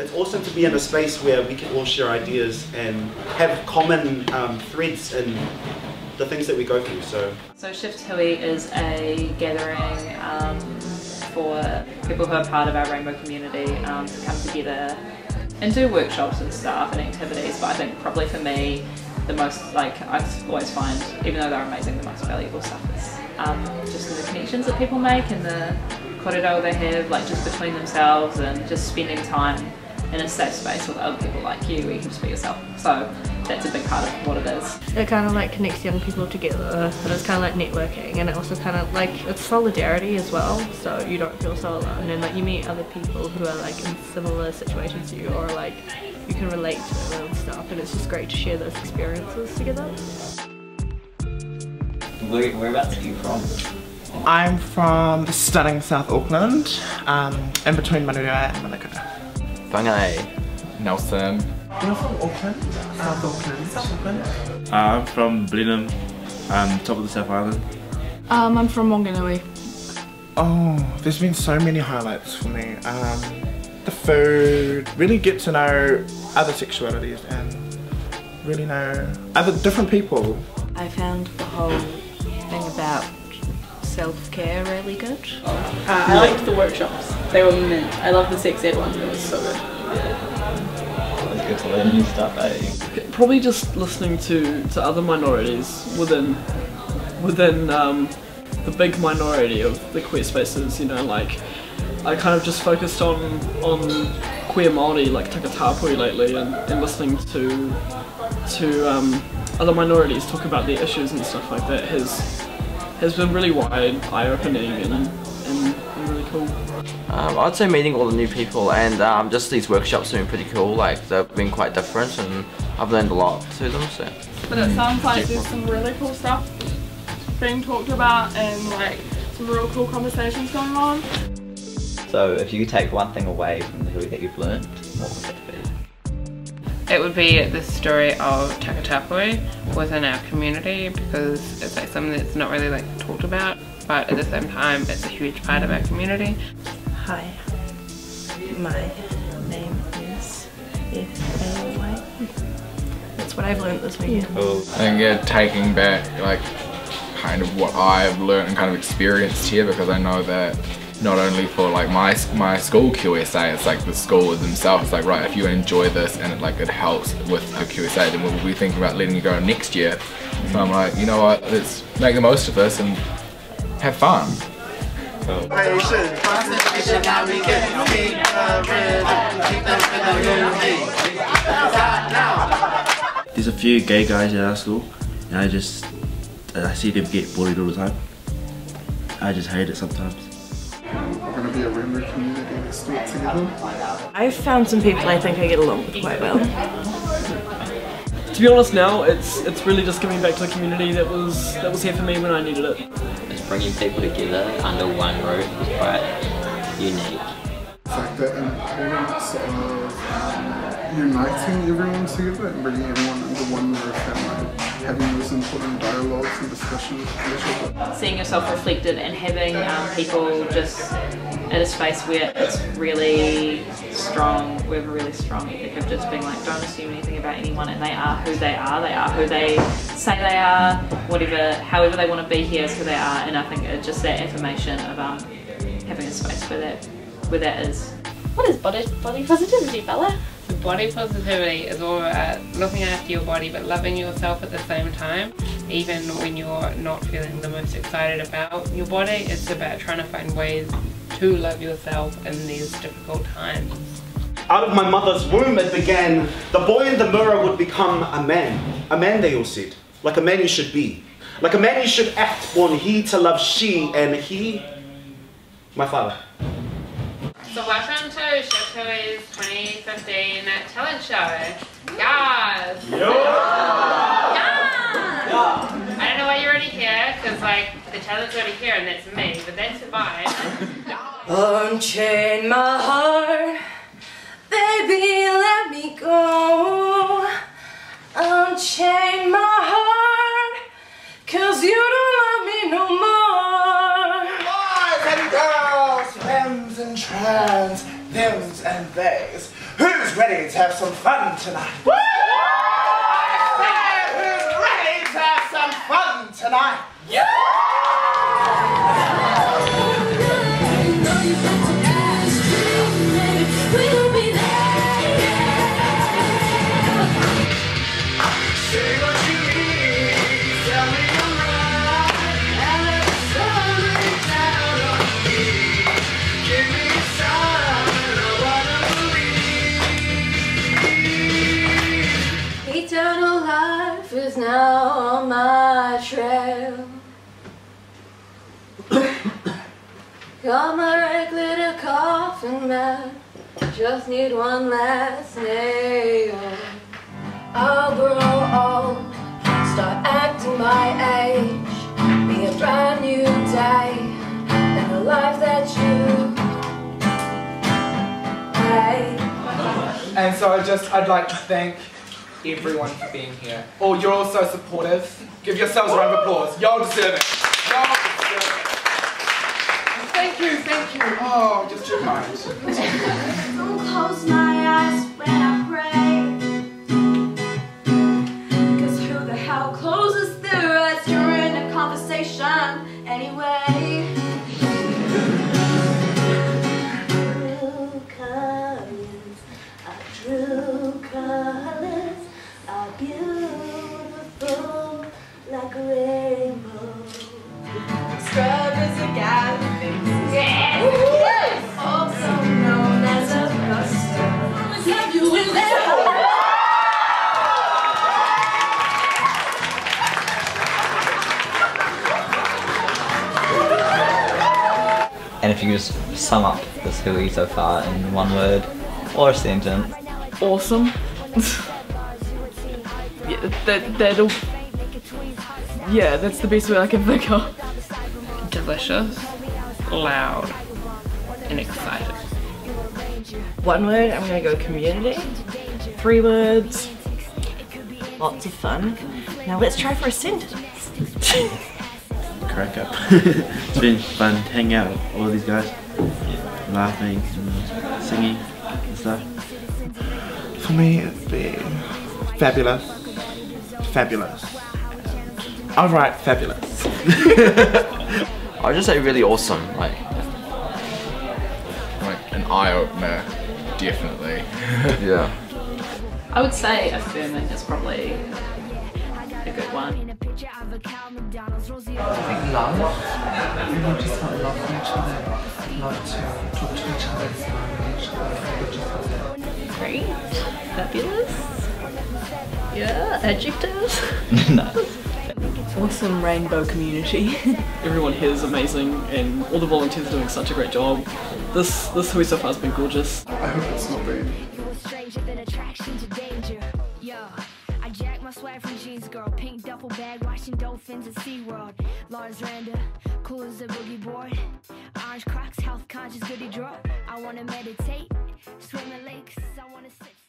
It's awesome to be in a space where we can all share ideas and have common um, threads in the things that we go through. So, so Shift Hui is a gathering um, for people who are part of our rainbow community um, to come together and do workshops and stuff and activities. But I think probably for me, the most like I always find, even though they're amazing, the most valuable stuff is um, just the connections that people make and the korero they have, like just between themselves and just spending time in a safe space with other people like you where you can just be yourself. So that's a big part of what it is. It kind of like connects young people together and it's kind of like networking and it also kind of like it's solidarity as well so you don't feel so alone and like you meet other people who are like in similar situations to you or like you can relate to them and stuff and it's just great to share those experiences together. Where, whereabouts are you from? I'm from stunning South Auckland, um, in between Manurewa and Manukau. Whangai. Nelson. You're from Auckland? South Auckland. South Auckland? Uh, I'm from Blenheim, um, top of the South Island. Um, I'm from Wanganui. Oh, there's been so many highlights for me. Um, the food, really get to know other sexualities and really know other different people. I found the whole thing about self-care really good. Uh, I liked the workshops. They were mint. I love the sex ed one. It was so good. It's good to learn new stuff, eh? Probably just listening to, to other minorities within within um, the big minority of the queer spaces, you know, like I kind of just focused on on queer Māori like Takatapui lately and, and listening to to um, other minorities talk about their issues and stuff like that has has been really wide, eye-opening and, and, and really cool. Um, I'd say meeting all the new people and um, just these workshops have been pretty cool, like they've been quite different and I've learned a lot through them. So. But it sounds like there's some really cool stuff being talked about and like some real cool conversations going on. So if you could take one thing away from the Hui that you've learned, what would that be? It would be the story of Takatapui within our community because it's like something that's not really like talked about but at the same time it's a huge part of our community. Hi, my name is F-A-Y. That's what I've learned this weekend. I think yeah, taking back like kind of what I've learned and kind of experienced here because I know that not only for like my my school QSA, it's like the school themselves. It's like right, if you enjoy this and it, like it helps with the QSA, then we'll be thinking about letting you go next year. So I'm like, you know what, let's make the most of this and have fun. There's a few gay guys at our school, and I just I see them get bullied all the time. I just hate it sometimes. We're gonna be a rainbow community. Let's do it together. I've found some people I think I get along with quite well. To be honest now, it's it's really just giving back to the community that was that was here for me when I needed it. Just bringing people together under one roof is quite unique. Like the importance of um, uniting everyone together and bringing everyone under one roof and like having those important dialogues and discussions. Seeing yourself reflected and having um, people just at a space where it's really strong, we have a really strong ethic of just being like, don't assume anything about anyone and they are who they are, they are who they say they are, whatever, however they want to be here is who they are. And I think it's just that affirmation of um, having a space for that, where that is. What is body, body positivity, Bella? So body positivity is all about looking after your body but loving yourself at the same time. Even when you're not feeling the most excited about your body, it's about trying to find ways to love yourself in these difficult times. Out of my mother's womb it began, the boy in the mirror would become a man. A man, they all said. Like a man you should be. Like a man you should act, born he to love she, and he, my father. So welcome to Shift 2015 talent show. Yes! Yeah! I don't know why you're already here, because like the talent's already here and that's me, but that's fine. Unchain my heart, baby, ready to have some fun tonight? I said, who's ready to have some fun tonight? Eternal life is now on my trail. Got my regular coffin man, just need one last nail. I'll grow old, start acting my age, be a brand new day, and the life that you made. And so I just, I'd like to thank everyone for being here. Oh, you're all so supportive. Give yourselves a round of applause. Y'all deserve it. Y'all deserve it. Thank you, thank you. Oh, just too kind. Don't close my eyes when I pray. Because who the hell closes their eyes during a conversation anyway? And if you could just sum up this movie so far in one word or a sentence. Awesome. yeah, that, that'll. Yeah, that's the best way I can think of. Delicious, loud, and excited. One word, I'm gonna go community. Three words, lots of fun. Now let's try for a sentence. Crack up. it's been fun hanging out with all these guys, laughing and singing and stuff. For me, it'd be fabulous, fabulous. I'll fabulous. I would just say really awesome. Like, Like an eye opener, definitely. yeah. I would say affirming is probably a good one. I think love. People just want love for each other, love to talk to each other, smile each other, Great. Fabulous. Yeah, adjectives. Awesome rainbow community. Everyone here is amazing and all the volunteers are doing such a great job. This this hui so far has been gorgeous. I hope it's not bad. Jeans, girl. Pink duffel bag, watching dolphins at SeaWorld. Lars Lander, cool as a boogie board. Orange Crocs, health conscious goody drop. I wanna meditate, swim in lakes, I wanna sit.